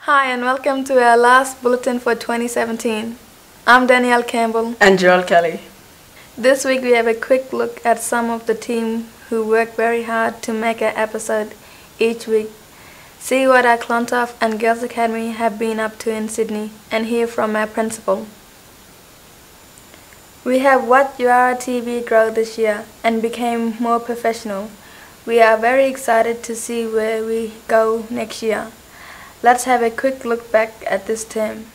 Hi, and welcome to our last bulletin for 2017. I'm Danielle Campbell. And Gerald Kelly. This week we have a quick look at some of the team who work very hard to make an episode each week. See what our Clontarf and Girls Academy have been up to in Sydney and hear from our principal. We have watched Yirara TV grow this year and became more professional. We are very excited to see where we go next year. Let's have a quick look back at this term.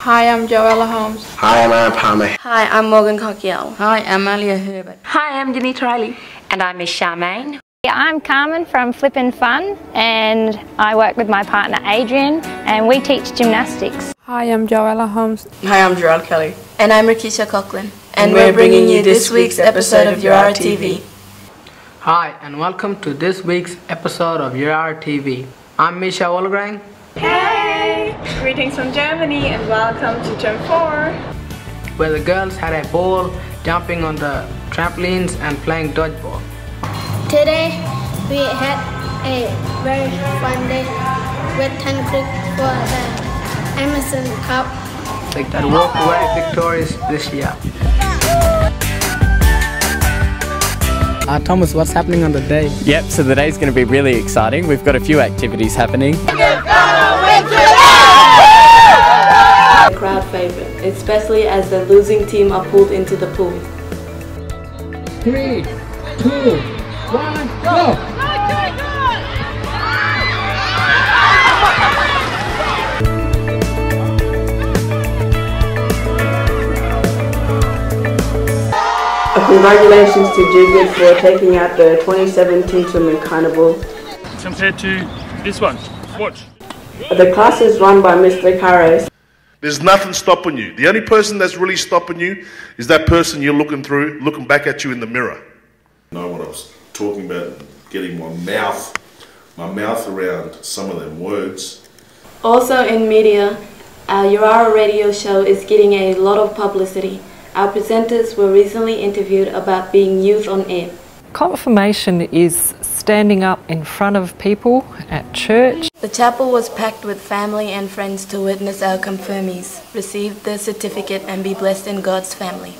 Hi, I'm Joella Holmes. Hi, I'm Aaron Palmer. Hi, I'm Morgan Cockell. Hi, I'm Alia Herbert. Hi, I'm Janine Riley. And I'm Miss Charmaine. I'm Carmen from Flippin' Fun and I work with my partner Adrian and we teach gymnastics. Hi, I'm Joella Holmes. Hi, I'm Gerald Kelly. And I'm Rakisha Coughlin. And, we're bringing you this week's episode of Yirara TV. Hi, and welcome to this week's episode of Yirara TV. I'm Misha Wolgrang. Hey! Greetings from Germany and welcome to Term 4. Where the girls had a ball, jumping on the trampolines and playing dodgeball. Today we had a very fun day with 10 crew for the Emerson Cup. That walk away victorious this year. Uh, Thomas, what's happening on the day? Yep, so the day's going to be really exciting. We've got a few activities happening. Crowd favorite, especially as the losing team are pulled into the pool. Three, two, one, go! Congratulations to Jigrid for taking out the 2017 Swimming Carnival. Compared to this one. Watch. The class is run by Mr. Carres. There's nothing stopping you. The only person that's really stopping you is that person you're looking through, looking back at you in the mirror. know what I was talking about, getting my mouth, my mouth around some of them words. Also in media, uh, our Yirara radio show is getting a lot of publicity. Our presenters were recently interviewed about being youth on air. Confirmation is standing up in front of people at church. The chapel was packed with family and friends to witness our confirmees receive their certificate and be blessed in God's family.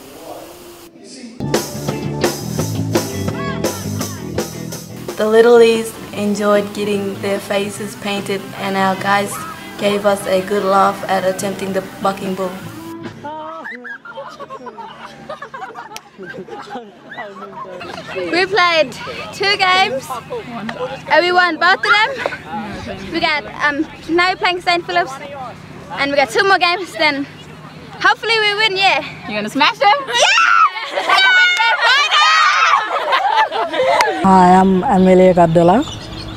The littlies enjoyed getting their faces painted and our guys gave us a good laugh at attempting the bucking bull. We played two games and we won both of them. We got um now we're playing St. Phillips and we got two more games then hopefully we win, yeah. You're gonna smash them? Yeah! Hi, I'm Amelia Gardella.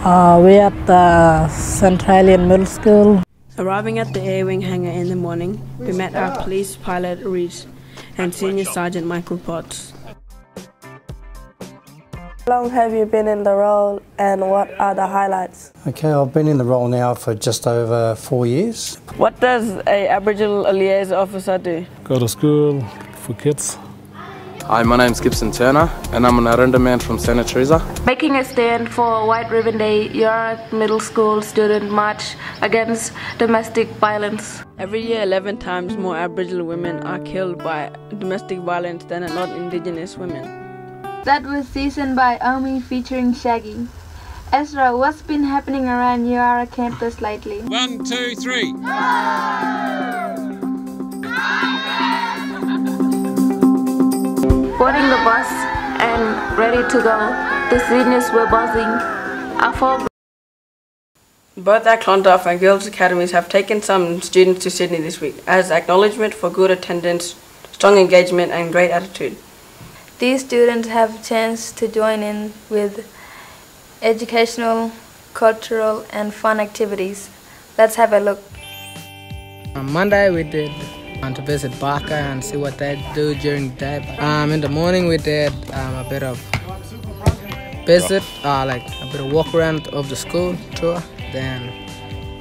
Uh, we're at the Centralian Middle School. Arriving at the air wing hangar in the morning, we met our police pilot Reese and Senior Sergeant Michael Potts. How long have you been in the role and what are the highlights? Okay, I've been in the role now for just over four years. What does a Aboriginal liaison officer do? Go to school for kids. Hi, my name's Gibson Turner and I'm an Arrernte man from Santa Teresa. Making a stand for White Ribbon Day, your middle school student march against domestic violence. Every year, 11 times more Aboriginal women are killed by domestic violence than are not Indigenous women. That was seasoned by Omi featuring Shaggy. Ezra, what's been happening around Yirara campus lately? One, two, three. Boarding the bus and ready to go, the seniors were buzzing. Our four Both our Clontarf and Girls Academies have taken some students to Sydney this week as acknowledgement for good attendance, strong engagement and great attitude. These students have a chance to join in with educational, cultural and fun activities. Let's have a look. On Monday we did um, to visit Barker and see what they do during the day. Um, in the morning we did um, a bit of visit, uh, like a bit of walk around of the school tour. Then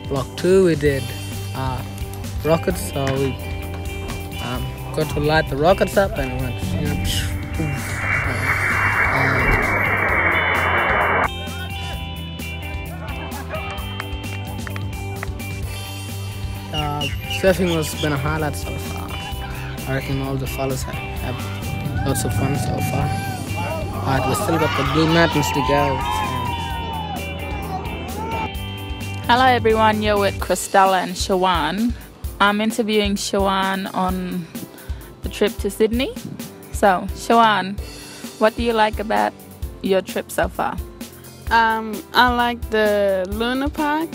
block two we did uh, rockets, so we got to light the rockets up and went, you know, uh, surfing has been a highlight so far. I reckon all the fellas have, have lots of fun so far. But we still got the Blue Mountains to go. Hello everyone, you're with Christella and Shawan. I'm interviewing Shawan on the trip to Sydney. So, Shawan, what do you like about your trip so far? Um, I like the Luna Park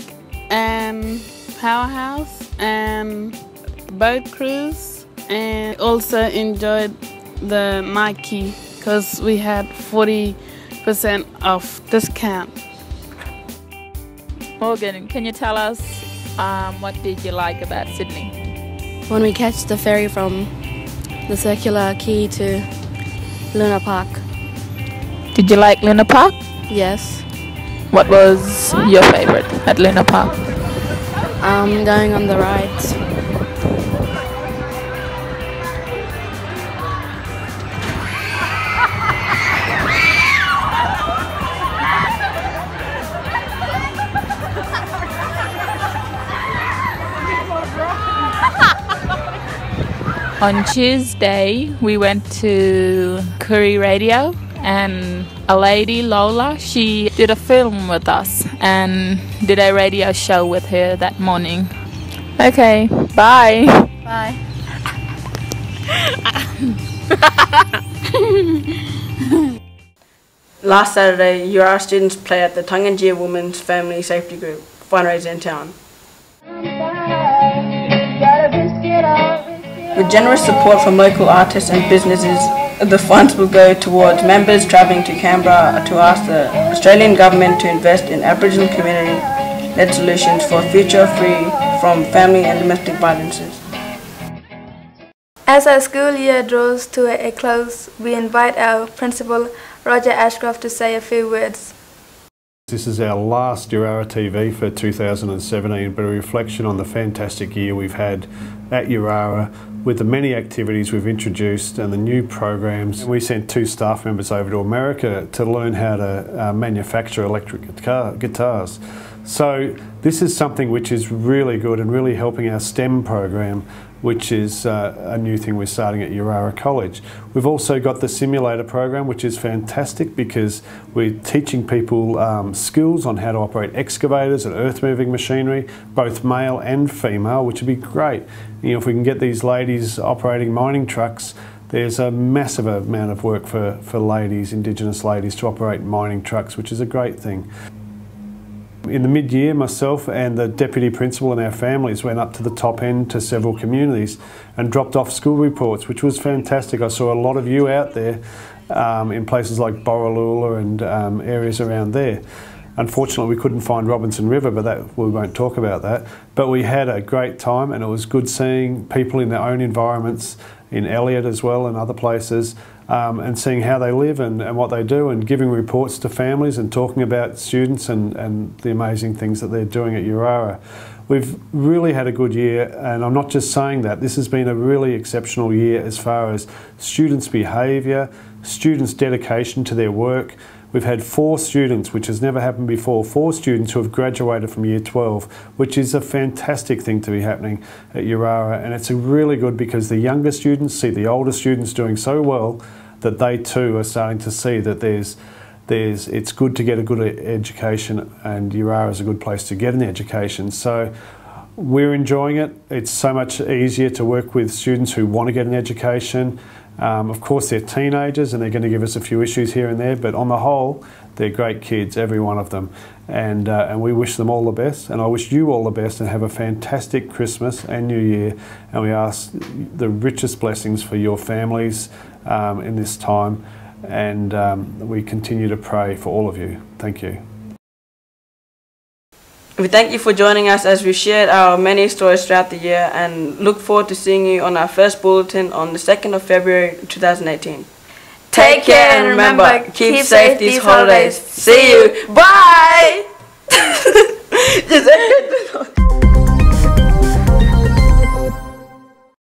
and Powerhouse and boat cruise and also enjoyed the Nike because we had 40% off discount. Morgan, can you tell us um, what did you like about Sydney? When we catch the ferry from the Circular Quay to Luna Park. Did you like Luna Park? Yes. What was your favorite at Luna Park? Um, going on the rides. On Tuesday, we went to Koori Radio and a lady, Lola, she did a film with us and did a radio show with her that morning. Okay, bye. Bye. Last Saturday, UR students played at the Tangentyere Women's Family Safety Group fundraiser in town. With generous support from local artists and businesses, the funds will go towards members travelling to Canberra to ask the Australian government to invest in Aboriginal community-led solutions for a future free from family and domestic violences. As our school year draws to a close, we invite our principal, Roger Ashcroft, to say a few words. This is our last Yirara TV for 2017, but a reflection on the fantastic year we've had at Yirara with the many activities we've introduced and the new programs. We sent two staff members over to America to learn how to uh, manufacture electric guitar guitars. So this is something which is really good and really helping our STEM program which is uh, a new thing we're starting at Yirara College. We've also got the simulator program, which is fantastic because we're teaching people um, skills on how to operate excavators and earth moving machinery, both male and female, which would be great. You know, if we can get these ladies operating mining trucks, there's a massive amount of work for, for ladies, Indigenous ladies, to operate mining trucks, which is a great thing. In the mid-year, myself and the deputy principal and our families went up to the top end to several communities and dropped off school reports, which was fantastic. I saw a lot of you out there um, in places like Borroloola and um, areas around there. Unfortunately, we couldn't find Robinson River, but that, we won't talk about that. But we had a great time, and it was good seeing people in their own environments, in Elliot as well, and other places, um, and seeing how they live and, and what they do, and giving reports to families and talking about students and, and the amazing things that they're doing at Yirara. We've really had a good year, and I'm not just saying that. This has been a really exceptional year as far as students' behaviour, students' dedication to their work. We've had four students, which has never happened before, four students who have graduated from year 12, which is a fantastic thing to be happening at Yirara. And it's really good because the younger students see the older students doing so well that they too are starting to see that there's there's it's good to get a good education and Yirara is a good place to get an education. So we're enjoying it. It's so much easier to work with students who want to get an education. Um, of course, they're teenagers and they're going to give us a few issues here and there, but on the whole, they're great kids, every one of them. And, uh, and we wish them all the best. And I wish you all the best and have a fantastic Christmas and New Year. And we ask the richest blessings for your families um, in this time. And um, we continue to pray for all of you. Thank you. We thank you for joining us as we shared our many stories throughout the year and look forward to seeing you on our first bulletin on the 2nd of February 2018. Take care and remember, keep safe these holidays. See you. Bye!